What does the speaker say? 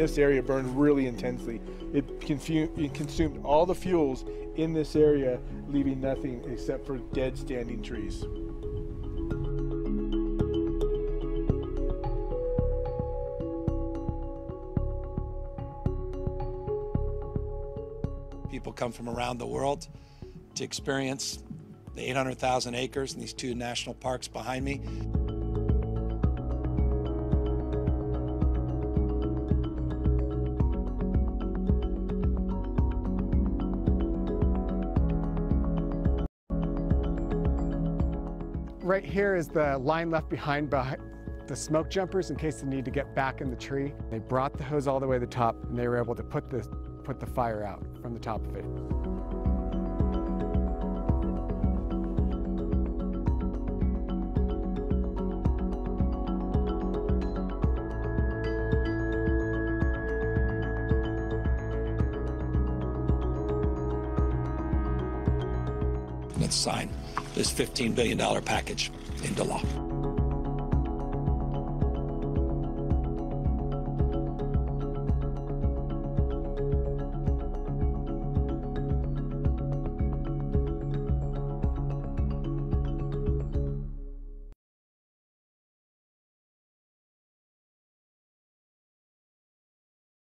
this area burned really intensely. It, it consumed all the fuels in this area, leaving nothing except for dead standing trees. People come from around the world to experience the 800,000 acres in these two national parks behind me. Right here is the line left behind by the smoke jumpers in case they need to get back in the tree. They brought the hose all the way to the top and they were able to put the, put the fire out from the top of it. Let's sign this $15 billion package into law.